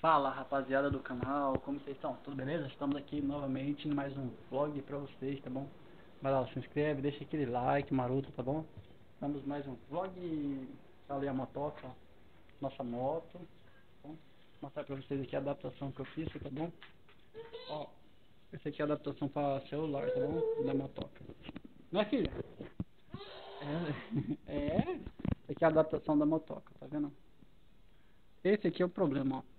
Fala rapaziada do canal, como vocês estão? Tudo beleza? Estamos aqui novamente em mais um vlog pra vocês, tá bom? Vai lá, se inscreve, deixa aquele like maroto, tá bom? Estamos mais um vlog, ali a motoca, nossa moto, tá bom? Mostrar pra vocês aqui a adaptação que eu fiz, tá bom? Ó, esse aqui é a adaptação para celular, tá bom? Da motoca. Não é filha? É, é, esse aqui é a adaptação da motoca, tá vendo? Esse aqui é o problema, ó.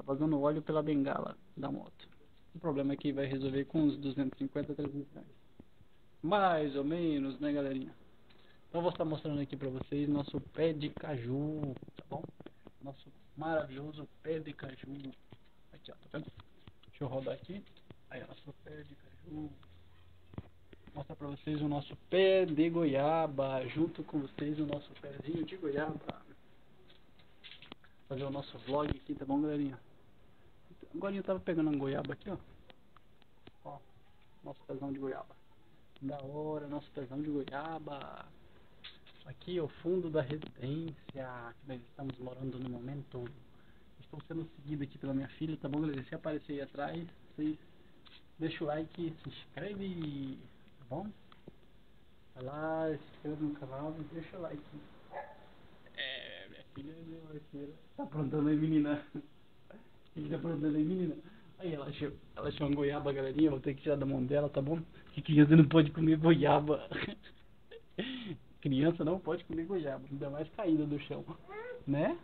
Tá vazando óleo pela bengala da moto. O problema é que vai resolver com uns 250, 300 reais. Mais ou menos, né, galerinha? Então vou estar mostrando aqui pra vocês nosso pé de caju, tá bom? Nosso maravilhoso pé de caju. Aqui, ó, tá vendo? Deixa eu rodar aqui. Aí, ó, nosso pé de caju. Vou mostrar pra vocês o nosso pé de goiaba, junto com vocês o nosso pezinho de goiaba fazer o nosso vlog aqui, tá bom, galerinha? Agora eu tava pegando uma goiaba aqui, ó. Ó, nosso pezão de goiaba. Da hora, nosso pezão de goiaba. Aqui é o fundo da residência que nós estamos morando no momento. Estou sendo seguido aqui pela minha filha, tá bom, galera? Se aparecer aí atrás, vocês deixa o like, se inscreve, tá bom? Vai lá, se inscreve no canal e deixa o like filha é arqueiro. Tá aprontando aí, menina. Aprontando aí, menina? Aí ela achou, ela achou uma goiaba, galerinha. Vou ter que tirar da mão dela, tá bom? Que criança não pode comer goiaba. criança não pode comer goiaba, ainda mais caída do chão. Né?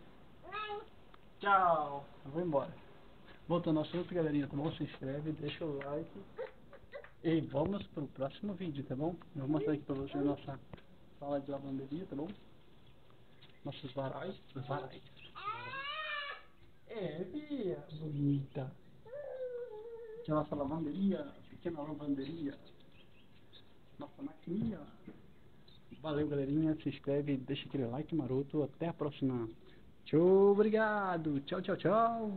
Tchau. Eu vou embora. Voltando ao assunto, galerinha, tá bom? Se inscreve, deixa o like. E vamos pro próximo vídeo, tá bom? Eu vou mostrar aqui pra vocês nossa sala de lavanderia, tá bom? nossos varais. Varais. Bia, bonita. A nossa lavanderia, pequena lavanderia. Nossa maquininha. Valeu, galerinha. Se inscreve, deixa aquele like maroto. Até a próxima. Tchau, obrigado. Tchau, tchau, tchau.